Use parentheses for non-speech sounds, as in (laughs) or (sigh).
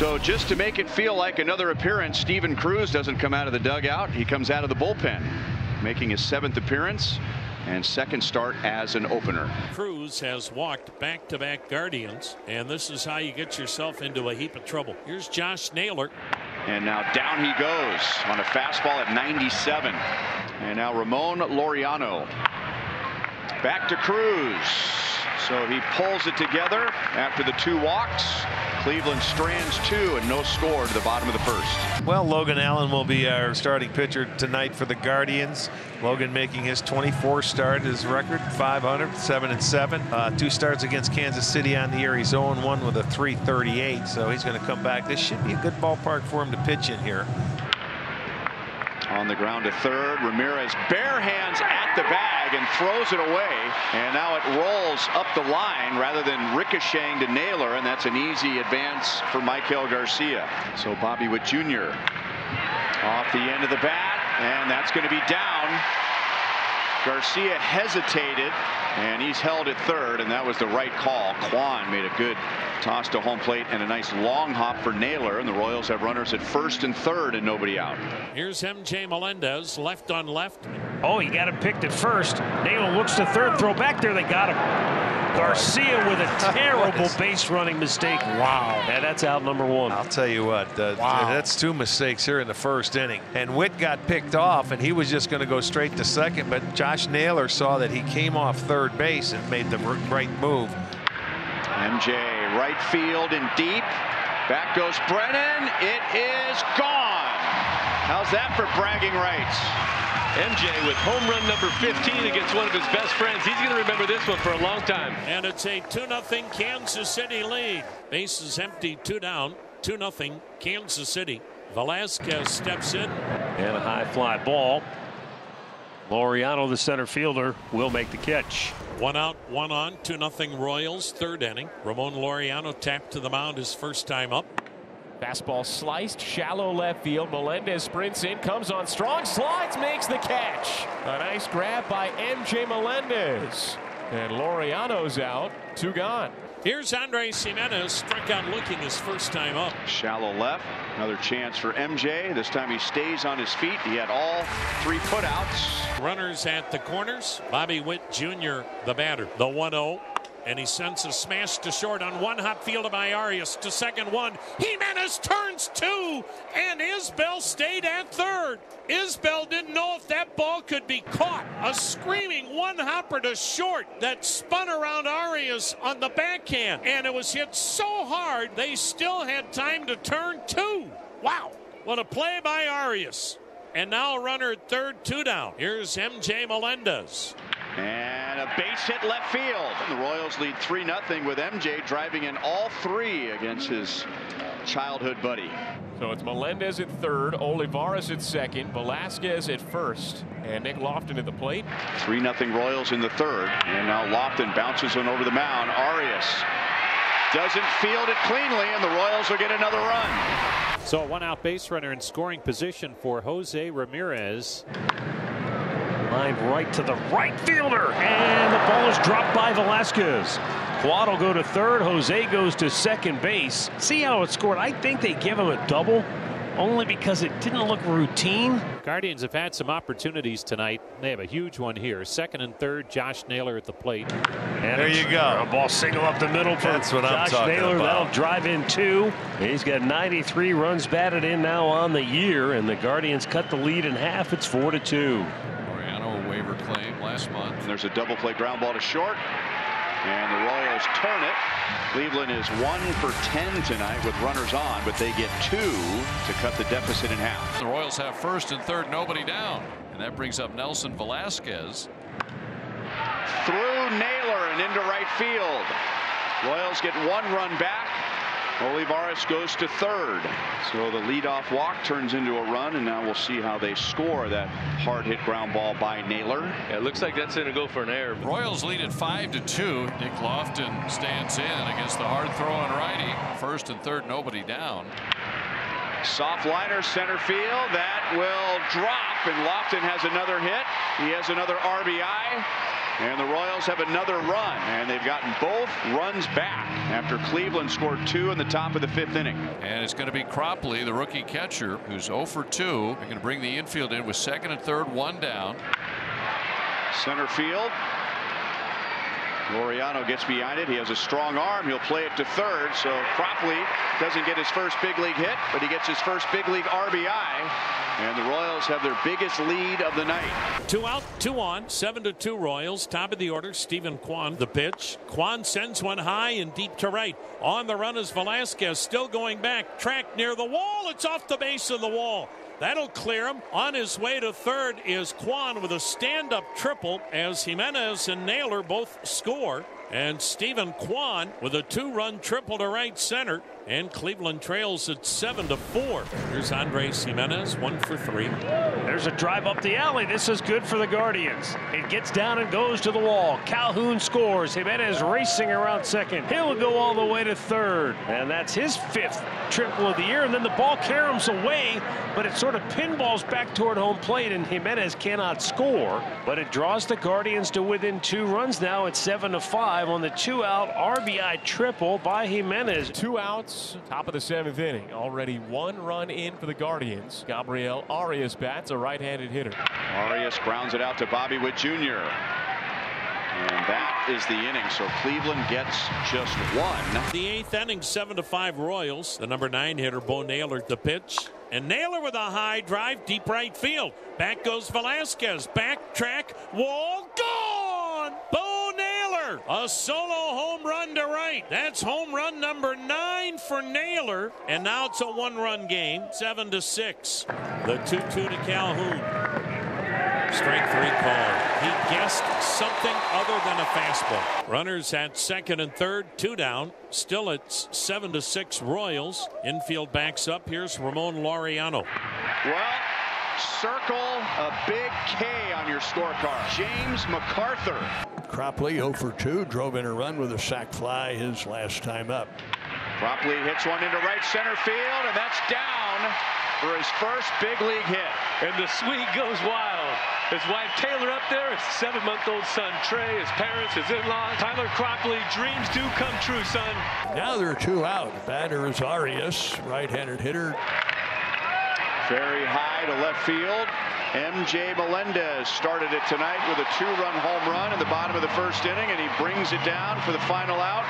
So just to make it feel like another appearance, Steven Cruz doesn't come out of the dugout. He comes out of the bullpen, making his seventh appearance and second start as an opener. Cruz has walked back to back Guardians, and this is how you get yourself into a heap of trouble. Here's Josh Naylor. And now down he goes on a fastball at 97. And now Ramon Laureano. Back to Cruz. So he pulls it together after the two walks. Cleveland strands two and no score to the bottom of the first. Well, Logan Allen will be our starting pitcher tonight for the Guardians. Logan making his 24th start, his record 500, 7 and 7. Uh, two starts against Kansas City on the year. He's 0 1 with a 338, so he's going to come back. This should be a good ballpark for him to pitch in here. The ground to third, Ramirez bare hands at the bag and throws it away. And now it rolls up the line rather than ricocheting to Naylor, and that's an easy advance for Maikel Garcia. So Bobby Witt Jr. off the end of the bat, and that's going to be down. Garcia hesitated, and he's held at third, and that was the right call. Kwan made a good toss to home plate and a nice long hop for Naylor, and the Royals have runners at first and third and nobody out. Here's MJ Melendez, left on left. Oh, he got him picked at first. Naylor looks to third, throw back there, they got him. Garcia with a (laughs) terrible base running mistake. Wow. Yeah, that's out number one. I'll tell you what, uh, Wow. that's two mistakes here in the first inning. And Witt got picked off, and he was just going to go straight to second, but Josh Naylor saw that he came off third base and made the right move. MJ right field and deep. Back goes Brennan. It is gone. How's that for bragging rights? MJ with home run number 15 against one of his best friends. He's going to remember this one for a long time. And it's a 2 0 Kansas City lead. Bases empty, two down, 2 0 Kansas City. Velázquez steps in. And a high fly ball. Laureano, the center fielder, will make the catch. One out, one on, 2 0 Royals, third inning. Ramon Laureano tapped to the mound his first time up. Fastball sliced, shallow left field. Melendez sprints in, comes on strong, slides, makes the catch. A nice grab by MJ Melendez. And Laureano's out, two gone. Here's Andres Giménez, struck out looking his first time up. Shallow left. Another chance for MJ. This time he stays on his feet. He had all three putouts. Runners at the corners. Bobby Witt Jr., the batter. The 1 0. And he sends a smash to short on one hop field by Arias to second one. Giménez turns two, and Isbel stayed at third. Isbel didn't know if that ball could be caught. A screaming one hopper to short that spun around Arias on the backhand, and it was hit so hard they still had time to turn two. Wow, what a play by Arias. And now runner third, two down. Here's MJ Melendez. And a base hit left field. And the Royals lead 3 0 with MJ driving in all three against his childhood buddy. So it's Melendez at third, Olivares at second, Velázquez at first, and Nick Loftin at the plate. 3 0 Royals in the third. And now Loftin bounces one over the mound. Arias doesn't field it cleanly, and the Royals will get another run. So a one out base runner in scoring position for Jose Ramirez. Line right to the right fielder. And the ball is dropped by Velázquez. Kwan will go to third. Jose goes to second base. See how it scored? I think they give him a double only because it didn't look routine. Guardians have had some opportunities tonight. They have a huge one here. Second and third, Josh Naylor at the plate. And There you go. A ball single up the middle for That's what I'm Josh talking Naylor. about. That'll drive in two. He's got 93 runs batted in now on the year, and the Guardians cut the lead in half. It's four to two. Waiver claim last month. There's a double play ground ball to short. And the Royals turn it. Cleveland is one for 10 tonight with runners on, but they get two to cut the deficit in half. The Royals have first and third, nobody down. And that brings up Nelson Velázquez. Through Naylor and into right field. Royals get one run back. Olivares goes to third. So the leadoff walk turns into a run, and now we'll see how they score that hard hit ground ball by Naylor. Yeah, it looks like that's going to go for an error. Royals lead at 5 to 2. Nick Loftin stands in against the hard throwing righty. First and third, nobody down. Soft liner center field. That will drop, and Loftin has another hit. He has another RBI. And the Royals have another run, and they've gotten both runs back after Cleveland scored two in the top of the fifth inning. And it's going to be Cropley, the rookie catcher, who's 0 for 2. They're going to bring the infield in with second and third, one down. Center field. Laureano gets behind it. He has a strong arm. He'll play it to third. So Cropley doesn't get his first big league hit, but he gets his first big league RBI. And the Royals have their biggest lead of the night. Two out, two on, seven to two Royals. Top of the order, Steven Kwan. The pitch. Kwan sends one high and deep to right. On the run is Velázquez, still going back. Track near the wall. It's off the base of the wall. That'll clear him. On his way to third is Kwan with a stand up triple as Giménez and Naylor both score. And Steven Kwan with a two run triple to right center. And Cleveland trails at 7 to 4. Here's Andres Giménez, one for three. There's a drive up the alley. This is good for the Guardians. It gets down and goes to the wall. Calhoun scores. Giménez racing around second. He'll go all the way to third. And that's his fifth triple of the year. And then the ball caroms away, but it sort of pinballs back toward home plate, and Giménez cannot score. But it draws the Guardians to within two runs now at 7 to 5 on the two out RBI triple by Giménez. Two outs, top of the seventh inning. Already one run in for the Guardians. Gabriel Arias bats, a right-handed hitter. Arias grounds it out to Bobby Witt Jr. And that is the inning. So Cleveland gets just one. The eighth inning, seven to five Royals. The number nine hitter, Bo Naylor, the pitch. And Naylor with a high drive, deep right field. Back goes Velázquez. Back track, wall, gone! Bo Naylor, a solo home run to right. That's home run number nine for Naylor. And now it's a one run game, seven to six. The 2 2 to Calhoun. Strike three call. He guessed something other than a fastball. Runners at second and third, two down. Still it's seven to six Royals. Infield backs up. Here's Ramon Laureano. Well, circle a big K on your scorecard. James McArthur. Cropley 0 for 2 drove in a run with a sac fly his last time up. Cropley hits one into right center field, and that's down for his first big league hit. And the suite goes wild. His wife Taylor up there, his seven-month-old son Trey, his parents, his in-laws. Tyler Cropley, dreams do come true, son. Now there are two out. The batter is Arias, right-handed hitter. Very high to left field. MJ Melendez started it tonight with a two-run home run in the bottom of the first inning, and he brings it down for the final out.